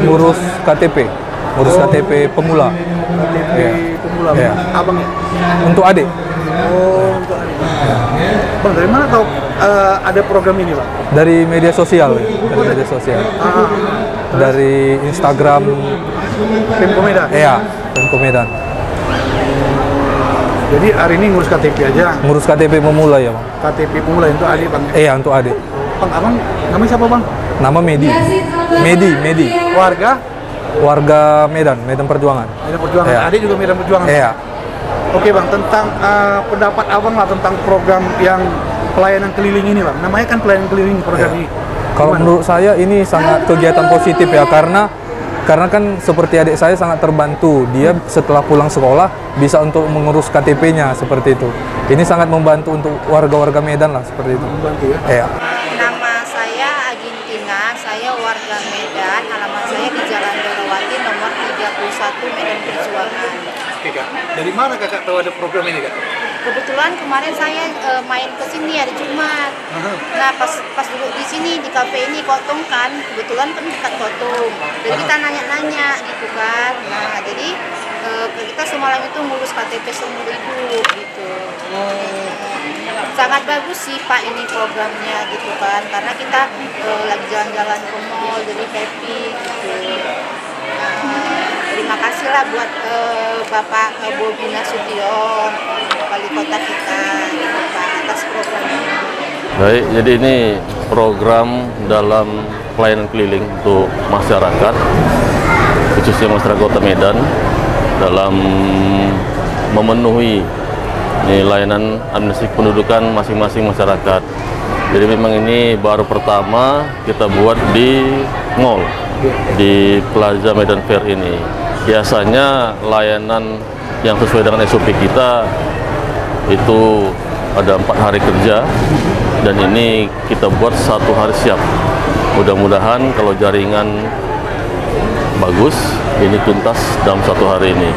ngurus KTP, ngurus KTP pemula KTP Iya. pemula. Iya. Abang ya? untuk adik. Oh, untuk Bang, dari mana tahu eh, ada program ini, Bang? Dari media sosial, ya. dari media sosial, Ah, dari Instagram, Pemko Medan. ya, Pemko Medan. Jadi hari ini ngurus KTP aja. Ngurus KTP pemula ya, bang. KTP pemula itu adik, Bang. Iya, untuk adik. Bang, abang namanya siapa, Bang? Nama Medi, Medi, Medi. Warga Warga Medan, Medan Perjuangan. Medan Perjuangan. Iya. Adik juga Medan Perjuangan. Iya. Oke, Bang, tentang eh, pendapat Abang lah tentang program yang pelayanan keliling ini, Bang. Namanya kan pelayanan keliling program Iya. ini. Kalau menurut saya ini sangat kegiatan positif ya karena karena kan seperti adik saya sangat terbantu. Dia setelah pulang sekolah bisa untuk mengurus KTP-nya seperti itu. Ini sangat membantu untuk warga-warga Medan lah seperti itu. Membantu ya. Iya. Warga Medan, alamat saya di Jalan Dorowati nomor 31 Medan Perjuangan. Oke, Kak. Dari mana Kakak tahu ada program ini, Kak? Kebetulan kemarin saya eh, main ke sini hari Jumat. Nah pas pas duduk di sini di kafe ini Kotong kan, kebetulan kan dekat Kotong. Jadi kita nanya-nanya gitu kan. Nah jadi kita semalam itu ngurus KTP seumur hidup gitu. Sangat bagus sih Pak ini programnya gitu kan, karena kita eh, lagi jalan-jalan ke mall jadi happy gitu. Nah, terima kasih lah buat eh, Bapak eh, Bobi Nasution, wali kota kita, gitu, Pak, atas program ini. Baik, jadi ini program dalam pelayanan keliling untuk masyarakat, khususnya masyarakat Kota Medan, dalam memenuhi layanan administrasi pendudukan masing-masing masyarakat. Jadi memang ini baru pertama kita buat di mall, di Plaza Medan Fair ini. Biasanya layanan yang sesuai dengan SOP kita itu ada empat hari kerja dan ini kita buat satu hari siap mudah-mudahan kalau jaringan bagus ini tuntas dalam satu hari ini.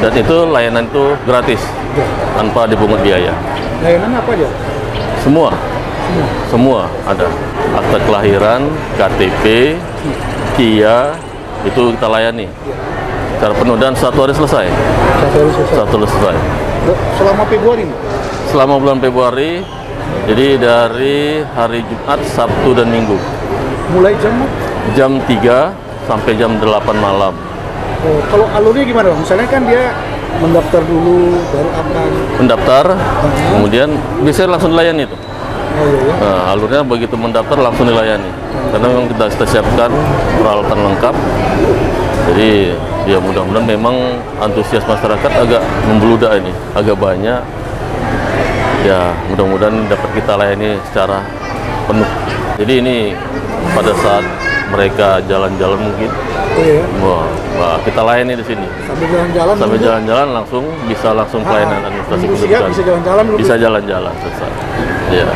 Dan itu layanan itu gratis tanpa dipungut biaya. Layanan apa aja? semua. Semua? Ada. Akta kelahiran KTP KIA itu kita layani. Secara penuh dan satu hari selesai. Satu hari selesai. satu hari selesai. Selama Februari selama bulan Februari jadi dari hari Jumat, Sabtu dan Minggu. Mulai jam jam 3 sampai jam 8 malam. Oh, kalau alurnya gimana bang? Misalnya kan dia mendaftar dulu, baru akan mendaftar kemudian bisa langsung dilayani itu. Oh iya ya. nah, alurnya begitu mendaftar langsung dilayani. Karena memang kita, kita siapkan peralatan lengkap. Jadi ya mudah-mudahan memang antusias masyarakat agak membeludak ini agak banyak. Ya mudah-mudahan dapat kita layani secara penuh. Jadi ini pada saat mereka jalan-jalan mungkin Oh iya. wah, wah, kita layani di sini Sambil jalan-jalan. sampai dulu. jalan-jalan langsung bisa langsung pelayanan administrasi nunggu siap, pendudukan bisa jalan-jalan bisa jalan-jalan selesai ya